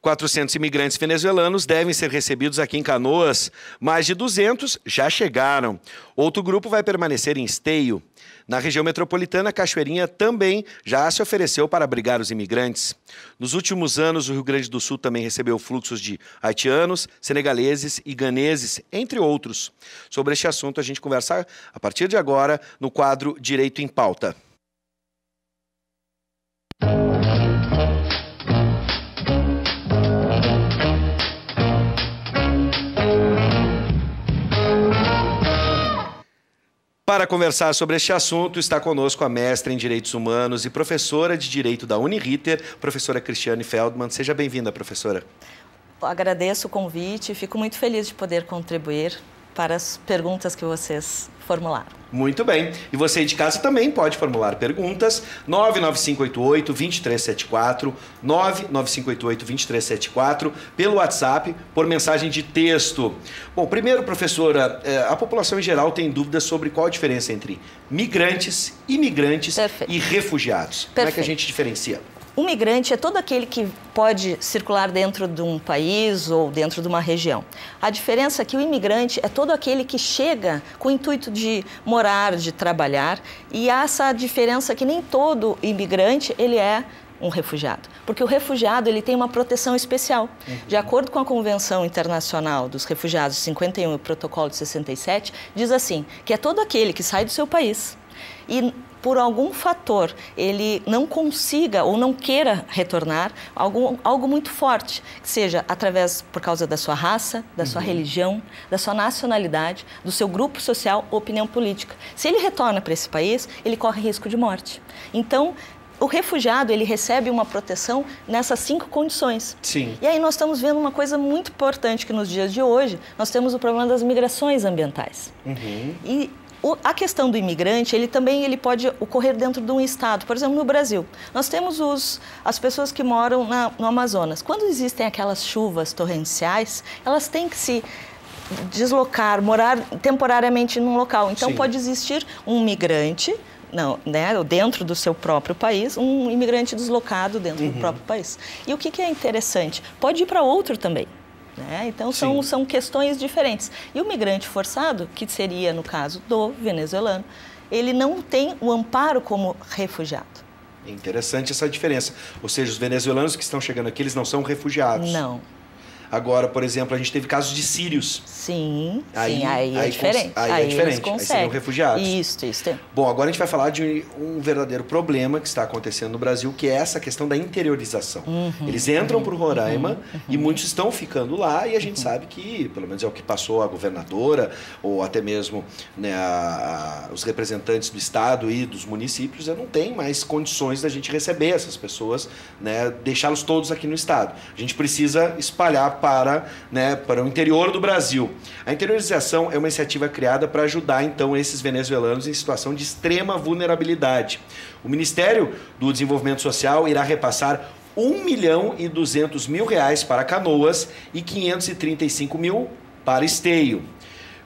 400 imigrantes venezuelanos devem ser recebidos aqui em Canoas. Mais de 200 já chegaram. Outro grupo vai permanecer em Esteio. Na região metropolitana, Cachoeirinha também já se ofereceu para abrigar os imigrantes. Nos últimos anos, o Rio Grande do Sul também recebeu fluxos de haitianos, senegaleses e ganeses, entre outros. Sobre este assunto, a gente conversa a partir de agora no quadro Direito em Pauta. Para conversar sobre este assunto, está conosco a mestra em Direitos Humanos e professora de Direito da Uniriter, professora Cristiane Feldman. Seja bem-vinda, professora. Agradeço o convite e fico muito feliz de poder contribuir para as perguntas que vocês formularam. Muito bem. E você de casa também pode formular perguntas. 99588-2374, 99588-2374, pelo WhatsApp, por mensagem de texto. Bom, primeiro, professora, eh, a população em geral tem dúvidas sobre qual a diferença entre migrantes, imigrantes Perfeito. e refugiados. Perfeito. Como é que a gente diferencia? Um migrante é todo aquele que pode circular dentro de um país ou dentro de uma região. A diferença é que o imigrante é todo aquele que chega com o intuito de morar, de trabalhar, e essa diferença é que nem todo imigrante ele é um refugiado, porque o refugiado ele tem uma proteção especial. De acordo com a Convenção Internacional dos Refugiados 51 e o Protocolo de 67, diz assim, que é todo aquele que sai do seu país e por algum fator ele não consiga ou não queira retornar, algo, algo muito forte, seja através por causa da sua raça, da sua uhum. religião, da sua nacionalidade, do seu grupo social ou opinião política. Se ele retorna para esse país, ele corre risco de morte. Então, o refugiado ele recebe uma proteção nessas cinco condições. Sim. E aí nós estamos vendo uma coisa muito importante que nos dias de hoje nós temos o problema das migrações ambientais. Uhum. E o, a questão do imigrante, ele também ele pode ocorrer dentro de um estado. Por exemplo, no Brasil, nós temos os, as pessoas que moram na, no Amazonas. Quando existem aquelas chuvas torrenciais, elas têm que se deslocar, morar temporariamente num local. Então, Sim. pode existir um migrante não, né, dentro do seu próprio país, um imigrante deslocado dentro uhum. do próprio país. E o que, que é interessante? Pode ir para outro também. Né? Então, são, são questões diferentes. E o migrante forçado, que seria no caso do venezuelano, ele não tem o amparo como refugiado. É interessante essa diferença. Ou seja, os venezuelanos que estão chegando aqui, eles não são refugiados. Não. Agora, por exemplo, a gente teve casos de sírios. Sim, aí, sim, aí, é diferente. Aí, é aí é diferente, aí seriam refugiados. Isso, isso. Bom, agora a gente vai falar de um verdadeiro problema que está acontecendo no Brasil, que é essa questão da interiorização. Uhum, Eles entram uhum, por Roraima uhum, e muitos estão ficando lá e a gente uhum. sabe que, pelo menos é o que passou a governadora ou até mesmo né, a, a, os representantes do Estado e dos municípios, não tem mais condições da gente receber essas pessoas, né, deixá-los todos aqui no Estado. A gente precisa espalhar para, né, para o interior do Brasil. A interiorização é uma iniciativa criada para ajudar então esses venezuelanos em situação de extrema vulnerabilidade. O Ministério do Desenvolvimento Social irá repassar 1 milhão e 200 mil reais para Canoas e 535 mil para Esteio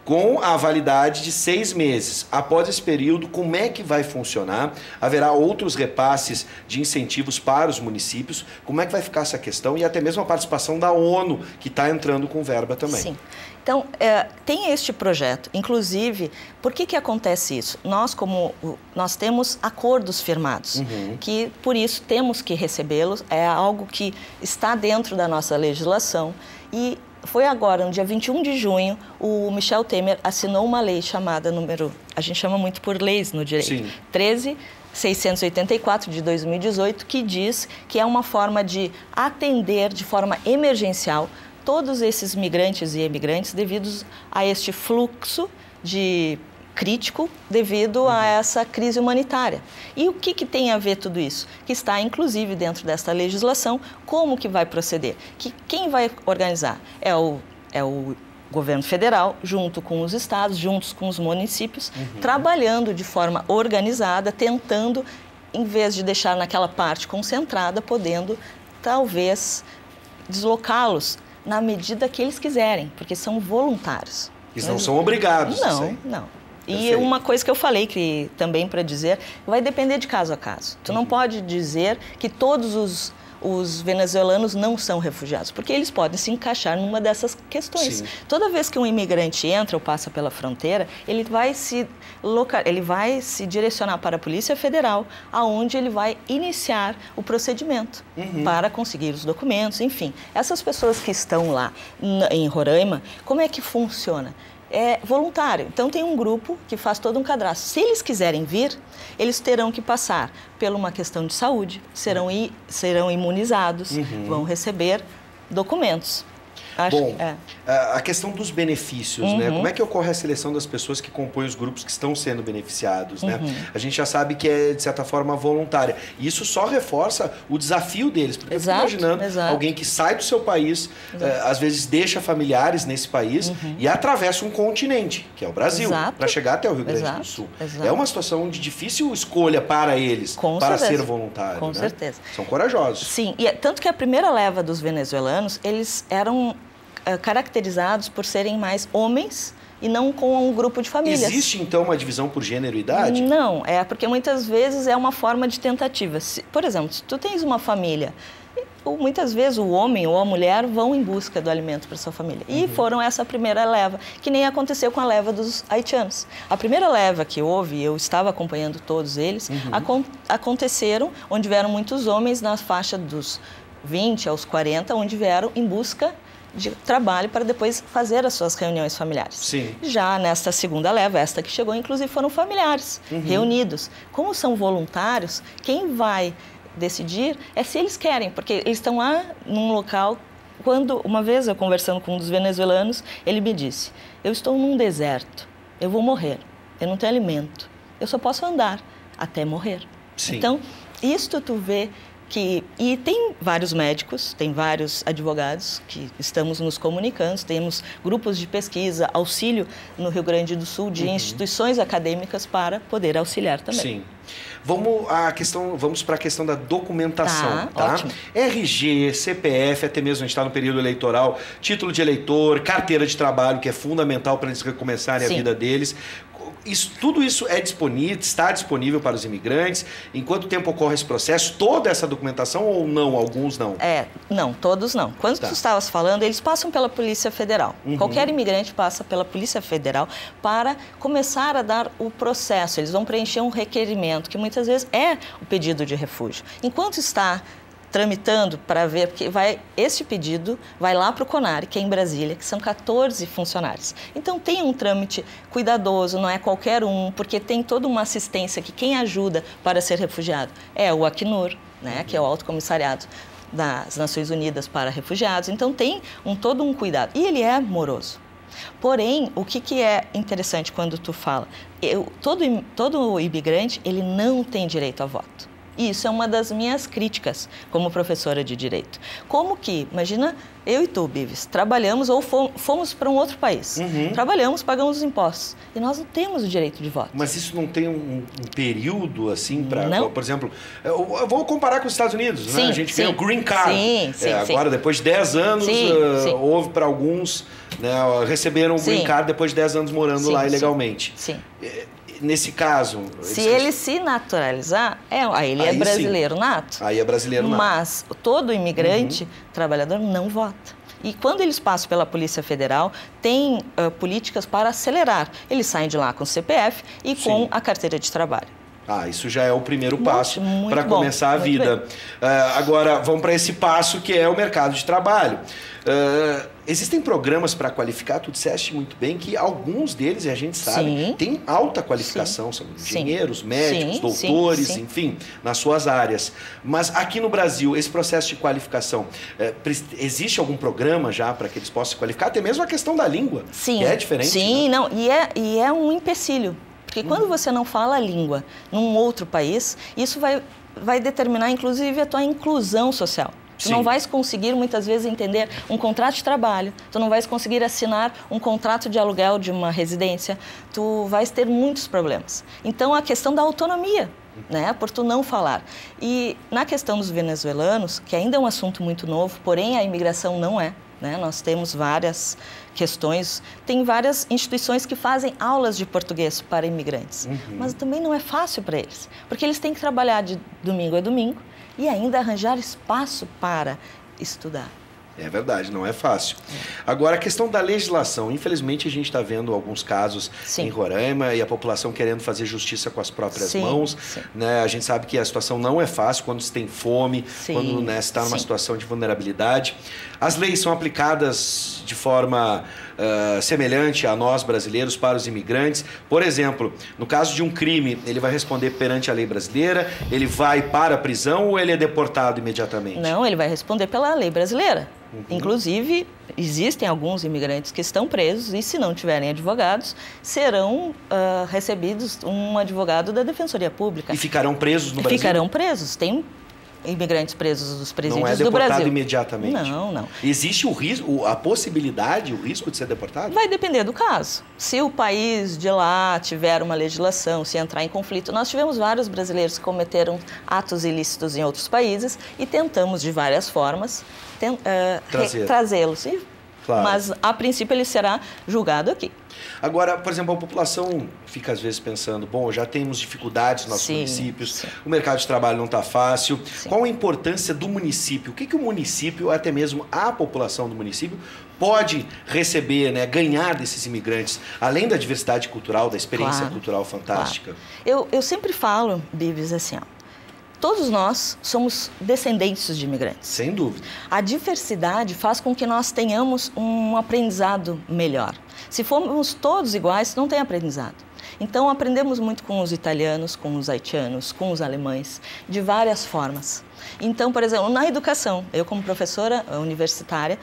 com a validade de seis meses. Após esse período, como é que vai funcionar? Haverá outros repasses de incentivos para os municípios? Como é que vai ficar essa questão? E até mesmo a participação da ONU, que está entrando com verba também. Sim. Então, é, tem este projeto. Inclusive, por que, que acontece isso? Nós, como nós temos acordos firmados, uhum. que por isso temos que recebê-los, é algo que está dentro da nossa legislação e foi agora, no dia 21 de junho, o Michel Temer assinou uma lei chamada número, a gente chama muito por leis no direito, Sim. 13 684 de 2018, que diz que é uma forma de atender de forma emergencial todos esses migrantes e emigrantes devidos a este fluxo de crítico devido uhum. a essa crise humanitária. E o que, que tem a ver tudo isso? Que está, inclusive, dentro desta legislação, como que vai proceder? Que quem vai organizar? É o, é o governo federal, junto com os estados, juntos com os municípios, uhum. trabalhando de forma organizada, tentando, em vez de deixar naquela parte concentrada, podendo, talvez, deslocá-los na medida que eles quiserem, porque são voluntários. Eles não são obrigados. Não, não. E uma coisa que eu falei que também para dizer, vai depender de caso a caso. Tu não uhum. pode dizer que todos os os venezuelanos não são refugiados, porque eles podem se encaixar numa dessas questões. Sim. Toda vez que um imigrante entra ou passa pela fronteira, ele vai se local, ele vai se direcionar para a Polícia Federal, aonde ele vai iniciar o procedimento uhum. para conseguir os documentos, enfim. Essas pessoas que estão lá em Roraima, como é que funciona? É voluntário. Então tem um grupo que faz todo um cadastro. Se eles quiserem vir, eles terão que passar por uma questão de saúde, serão, serão imunizados, uhum. vão receber documentos. Acho Bom, que, é. a questão dos benefícios, né? uhum. né? Como é que ocorre a seleção das pessoas que compõem os grupos que estão sendo beneficiados, né? uhum. né? A gente já sabe que é, de certa forma, voluntária. E isso só reforça o desafio deles. Porque exato, eu fico imaginando exato. alguém que sai do seu país, eh, às vezes deixa familiares nesse país uhum. e atravessa um continente, que é o Brasil, para chegar até o Rio Grande exato, do Sul. É uma situação de difícil escolha para eles, Com para certeza. ser voluntário. Com né? certeza. São corajosos. Sim, e é, tanto que a primeira leva dos venezuelanos, eles eram uh, caracterizados por serem mais homens e não com um grupo de famílias. Existe então uma divisão por gênero e idade? Não, é porque muitas vezes é uma forma de tentativa. Se, por exemplo, se tu tens uma família, muitas vezes o homem ou a mulher vão em busca do alimento para sua família. E uhum. foram essa primeira leva, que nem aconteceu com a leva dos haitianos. A primeira leva que houve, eu estava acompanhando todos eles, uhum. acon aconteceram onde vieram muitos homens na faixa dos 20 aos 40, onde vieram em busca de trabalho para depois fazer as suas reuniões familiares. Sim. Já nesta segunda leva, esta que chegou, inclusive foram familiares uhum. reunidos. Como são voluntários, quem vai decidir é se eles querem, porque eles estão lá num local. Quando uma vez eu conversando com um dos venezuelanos, ele me disse: "Eu estou num deserto, eu vou morrer, eu não tenho alimento, eu só posso andar até morrer". Sim. Então, isto tu vê que e tem vários médicos, tem vários advogados que estamos nos comunicando, temos grupos de pesquisa, auxílio no Rio Grande do Sul de uhum. instituições acadêmicas para poder auxiliar também. Sim. Vamos a questão, vamos para a questão da documentação, tá? tá? RG, CPF, até mesmo a gente está no período eleitoral, título de eleitor, carteira de trabalho, que é fundamental para eles recomeçarem Sim. a vida deles isso, tudo isso é disponível, está disponível para os imigrantes? Em quanto tempo ocorre esse processo? Toda essa documentação ou não? Alguns não? É, não, todos não. Quando tá. tu estavas falando, eles passam pela Polícia Federal. Uhum. Qualquer imigrante passa pela Polícia Federal para começar a dar o processo. Eles vão preencher um requerimento, que muitas vezes é o pedido de refúgio. Enquanto está tramitando para ver, porque vai, este pedido vai lá para o CONAR, que é em Brasília, que são 14 funcionários. Então tem um trâmite cuidadoso, não é qualquer um, porque tem toda uma assistência que quem ajuda para ser refugiado é o Acnur, né, que é o Alto Comissariado das Nações Unidas para Refugiados. Então tem um, todo um cuidado. E ele é moroso. Porém, o que, que é interessante quando tu fala? Eu, todo, todo imigrante, ele não tem direito a voto. Isso é uma das minhas críticas como professora de direito. Como que, imagina, eu e tu, Bives, trabalhamos ou fomos para um outro país. Uhum. Trabalhamos, pagamos os impostos. E nós não temos o direito de voto. Mas isso não tem um, um período, assim, para. Por exemplo, eu vou comparar com os Estados Unidos, sim, né? A gente tem o Green Card. Sim, sim, é, agora, depois de 10 anos, uh, houve para alguns, né, receberam o Green Card depois de 10 anos morando lá ilegalmente. Sim. É, nesse caso. Se ele se naturalizar, é, aí ele é aí é brasileiro sim. nato. Aí é brasileiro nato. Mas todo imigrante, uhum. trabalhador, não vota. E quando eles passam pela Polícia Federal, tem uh, políticas para acelerar. Eles saem de lá com o CPF e sim. com a carteira de trabalho. Ah, isso já é o primeiro passo para começar a vida. Uh, agora, vamos para esse passo que é o mercado de trabalho. Uh, existem programas para qualificar, tu disseste muito bem que alguns deles, e a gente sabe, sim. têm alta qualificação, sim. são engenheiros, sim. médicos, doutores, enfim, nas suas áreas. Mas aqui no Brasil, esse processo de qualificação, uh, existe algum programa já para que eles possam se qualificar? Até mesmo a questão da língua, sim. que é diferente. Sim, né? não, e é, e é um empecilho porque quando você não fala a língua num outro país, isso vai, vai determinar, inclusive, a tua inclusão social. Tu Sim. não vais conseguir muitas vezes entender um contrato de trabalho, tu não vais conseguir assinar um contrato de aluguel de uma residência, tu vais ter muitos problemas. Então a questão da autonomia, né, por tu não falar. E na questão dos venezuelanos, que ainda é um assunto muito novo, porém a imigração não é, né? Nós temos várias questões, tem várias instituições que fazem aulas de português para imigrantes, uhum. mas também não é fácil para eles, porque eles têm que trabalhar de domingo a domingo, e ainda arranjar espaço para estudar. É verdade, não é fácil. Agora, a questão da legislação. Infelizmente, a gente está vendo alguns casos sim. em Roraima e a população querendo fazer justiça com as próprias sim, mãos. Sim. Né? A gente sabe que a situação não é fácil quando se tem fome, quando né, se está numa situação de vulnerabilidade. As leis são aplicadas de forma uh, semelhante a nós brasileiros para os imigrantes. Por exemplo, no caso de um crime, ele vai responder perante a lei brasileira, ele vai para a prisão ou ele é deportado imediatamente? Não, ele vai responder pela lei brasileira. Uhum. Inclusive, existem alguns imigrantes que estão presos e, se não tiverem advogados, serão uh, recebidos um advogado da Defensoria Pública. E ficarão presos no Brasil? Ficarão presos. Tem imigrantes presos dos presídios do Brasil. Não é deportado imediatamente? Não, não. Existe o risco, a possibilidade, o risco de ser deportado? Vai depender do caso. Se o país de lá tiver uma legislação, se entrar em conflito, nós tivemos vários brasileiros que cometeram atos ilícitos em outros países e tentamos de várias formas uh, trazê-los. Claro. Mas, a princípio, ele será julgado aqui. Agora, por exemplo, a população fica às vezes pensando: bom, já temos dificuldades nos nossos sim, municípios, sim. o mercado de trabalho não está fácil. Sim. Qual a importância do município? O que, que o município, até mesmo a população do município, pode receber, né, ganhar desses imigrantes, além da diversidade cultural, da experiência claro, cultural fantástica? Claro. Eu, eu sempre falo, Bibis, assim, ó, todos nós somos descendentes de imigrantes. Sem dúvida. A diversidade faz com que nós tenhamos um aprendizado melhor. Se formos todos iguais, não tem aprendizado. Então, aprendemos muito com os italianos, com os haitianos, com os alemães, de várias formas. Então, por exemplo, na educação, eu como professora universitária,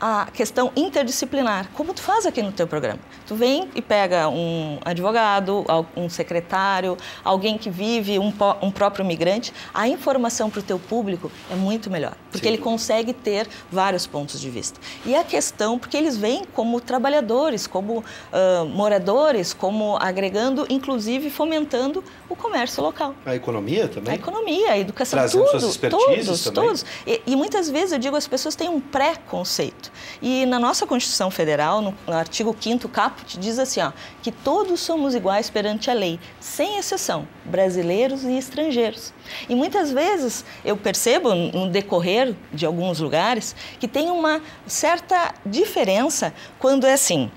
a questão interdisciplinar, como tu faz aqui no teu programa. Tu vem e pega um advogado, um secretário, alguém que vive, um, um próprio migrante, a informação para o teu público é muito melhor, porque Sim. ele consegue ter vários pontos de vista. E a questão, porque eles vêm como trabalhadores, como uh, moradores, como agregando, inclusive fomentando o comércio local. A economia também? A economia, a educação, Trazendo tudo, suas todos, também. todos. E, e muitas vezes eu digo, as pessoas têm um pré-conceito. E na nossa Constituição Federal, no, no artigo 5 caput, diz assim, ó, que todos somos iguais perante a lei, sem exceção, brasileiros e estrangeiros. E muitas vezes eu percebo no decorrer de alguns lugares que tem uma certa diferença quando é assim,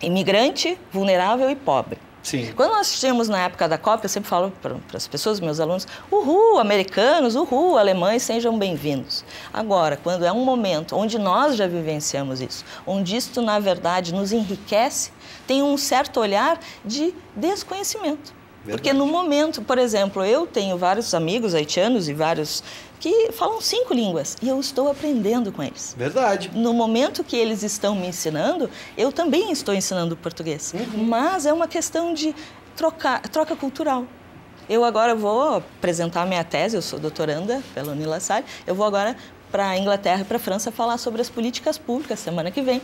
imigrante, vulnerável e pobre. Sim. Quando nós tínhamos na época da COP, eu sempre falo para as pessoas, meus alunos, uhul, americanos, uhul, alemães, sejam bem-vindos. Agora, quando é um momento onde nós já vivenciamos isso, onde isto, na verdade, nos enriquece, tem um certo olhar de desconhecimento. Verdade. Porque no momento, por exemplo, eu tenho vários amigos haitianos e vários que falam cinco línguas e eu estou aprendendo com eles. Verdade. No momento que eles estão me ensinando, eu também estou ensinando português. Uhum. Mas é uma questão de trocar, troca cultural. Eu agora vou apresentar minha tese, eu sou doutoranda pela Unilassalle, eu vou agora para a Inglaterra e para a França falar sobre as políticas públicas semana que vem,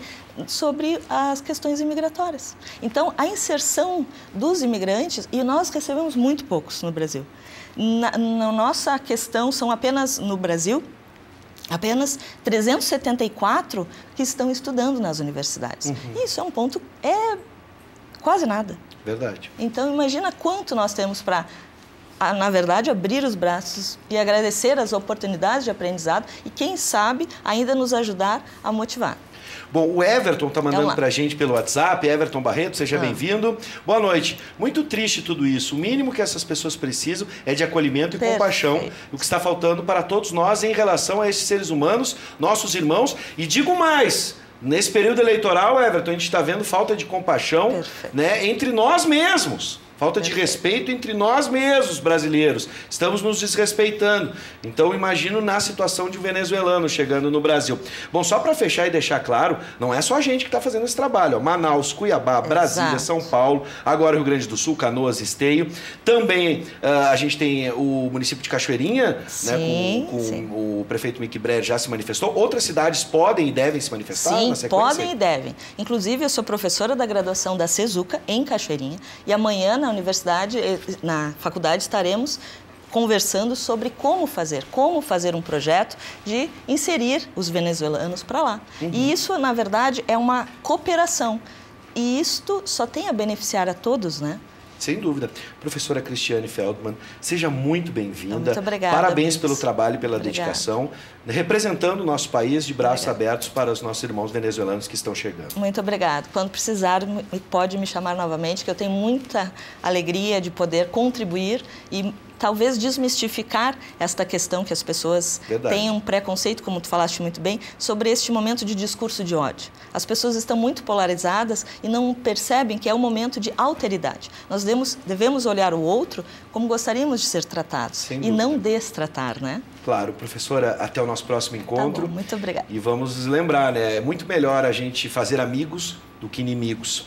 sobre as questões imigratórias. Então, a inserção dos imigrantes, e nós recebemos muito poucos no Brasil. Na, na nossa questão, são apenas no Brasil, apenas 374 que estão estudando nas universidades. Uhum. Isso é um ponto, é quase nada. Verdade. Então, imagina quanto nós temos para na verdade, abrir os braços e agradecer as oportunidades de aprendizado e, quem sabe, ainda nos ajudar a motivar. Bom, o Everton está mandando para a gente pelo WhatsApp. Everton Barreto, seja ah. bem-vindo. Boa noite. Muito triste tudo isso. O mínimo que essas pessoas precisam é de acolhimento e Perfeito. compaixão. O que está faltando para todos nós em relação a esses seres humanos, nossos irmãos. E digo mais. Nesse período eleitoral, Everton, a gente está vendo falta de compaixão né, entre nós mesmos. Falta de respeito entre nós mesmos, brasileiros. Estamos nos desrespeitando. Então, imagino na situação de um venezuelano chegando no Brasil. Bom, só para fechar e deixar claro, não é só a gente que está fazendo esse trabalho. Ó. Manaus, Cuiabá, Brasília, Exato. São Paulo, agora Rio Grande do Sul, Canoas, Esteio. Também uh, a gente tem o município de Cachoeirinha, sim, né, com, com sim. o prefeito Mick Breyer já se manifestou. Outras cidades podem e devem se manifestar sim, podem e devem. Inclusive, eu sou professora da graduação da Cezuca, em Cachoeirinha, e amanhã, na na universidade, eh, na faculdade, estaremos conversando sobre como fazer, como fazer um projeto de inserir os venezuelanos para lá. Uhum. E isso, na verdade, é uma cooperação. E isto só tem a beneficiar a todos, né? Sem dúvida. Professora Cristiane Feldman, seja muito bem-vinda. Muito obrigada. Parabéns pelo trabalho e pela obrigada. dedicação, representando o nosso país de braços obrigada. abertos para os nossos irmãos venezuelanos que estão chegando. Muito obrigada. Quando precisar, pode me chamar novamente, que eu tenho muita alegria de poder contribuir e talvez desmistificar esta questão que as pessoas Verdade. têm um preconceito, como tu falaste muito bem, sobre este momento de discurso de ódio. As pessoas estão muito polarizadas e não percebem que é um momento de alteridade. Nós devemos, devemos olhar o outro como gostaríamos de ser tratados e não destratar, né? Claro, professora, até o nosso próximo encontro. Tá bom, muito obrigada. E vamos lembrar, né? É muito melhor a gente fazer amigos do que inimigos.